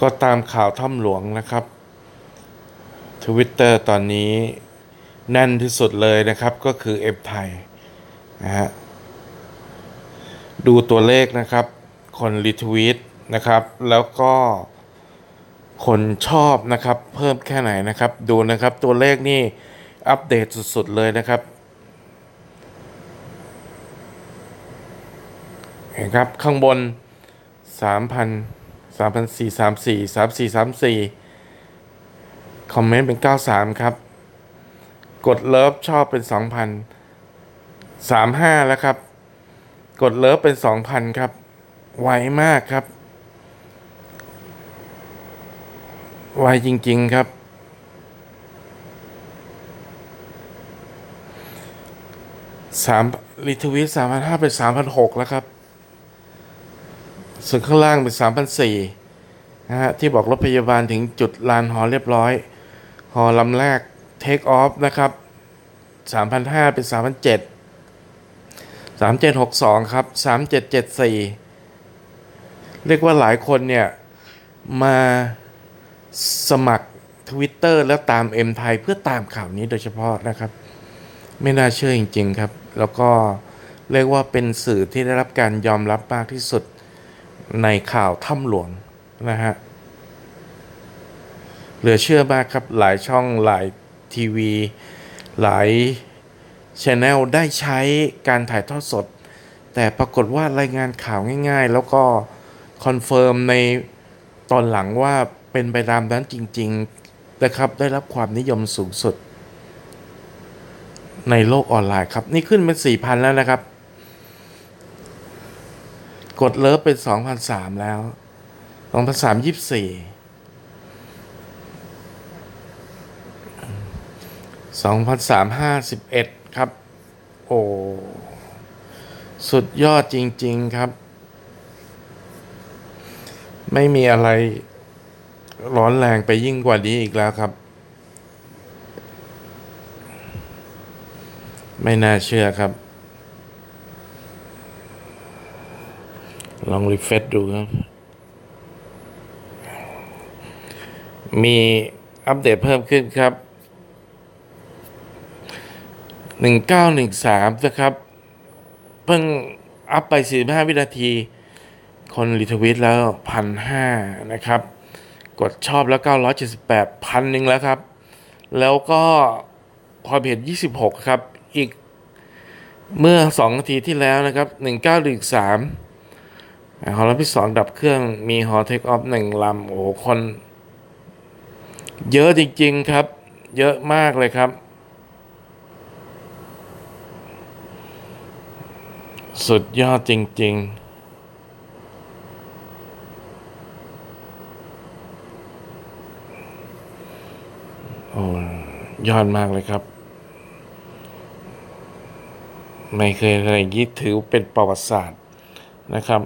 ก็ตามข่าวถ้ำหลวงนะครับทวิตเตอร์ตอนนี้แน่นที่สุดเลยนะครับก็คือเอฟไทยนะฮะดูตัวเลขนะครับ คนรีทวีตนะครับ แล้วก็คนชอบนะครับ เพิ่มแค่ไหนนะครับ ดูนะครับตัวเลขนี่อัปเดตสุดๆเลยนะครับ เห็นครับข้างบน 3,000 3,434 3434คอมเมนต์เป็น93ครับ กดเลิฟชอบเป็น2,000 35แล้วครับ กดเลิฟเป็น2,000ครับ ไวมากครับ ไวจริง ๆ ครับสามรีทวิตสามพันห้าเป็นสามพันหกแล้วครับ ส่วนข้างล่างเป็นสามพันะฮะที่บอกรถพยาบาลถึงจุดลานหอเรียบร้อย หอลำแรกเทคออฟนะครับสามพันห้าเป็นสามพันเจ็ดสามเจ็ดหกสองครับสามเจ็ดเรียกว่าหลายคนเนี่ย มาสมัคร Twitter แล้วตามเอ็มไทยเพื่อตามข่าวนี้โดยเฉพาะนะครับ ไม่น่าเชื่อจริง ๆ ครับ แล้วก็เรียกว่าเป็นสื่อที่ได้รับการยอมรับมากที่สุด ในข่าวถ้ำหลวงนะฮะเหลือเชื่อมากครับหลายช่องหลายทีวี หลาย channel ได้ใช้การถ่ายทอดสด แต่ปรากฏว่ารายงานข่าวง่าย ๆ แล้วก็ confirm ในตอนหลังว่าเป็นไปตามนั้นจริง ๆ นะครับ ได้รับความนิยมสูงสุด ในโลกออนไลน์ครับ นี่ขึ้นเป็น4,000 แล้วนะครับ กดเลิฟเป็น2,003แล้ว2,324 2,351ครับ โอ้ สุดยอดจริง ๆ ครับ ไม่มีอะไรร้อนแรงไปยิ่งกว่านี้อีกแล้วครับไม่น่าเชื่อครับ ลองรีเฟซดูครับ มีอัปเดตเพิ่มขึ้นครับ 1913 นะครับ เพิ่งอัพไป 45 วินาที คนรีทวิตแล้ว 1,500 นะครับ กดชอบแล้ว 978 พันหนึ่งแล้วครับ แล้วก็ความเห็น 26 ครับ อีกเมื่อ 2 นาทีที่แล้วนะครับ 1913 หอลำที่2ดับเครื่องมีหอเทคออฟหนึ่งลำโอ้คน เยอะจริง ๆ ครับ เยอะมากเลยครับ สุดยอดจริง ๆโอ้ยอดมากเลยครับ ไม่เคยอะไรยี่ถือเป็นประวัติศาสตร์นะครับ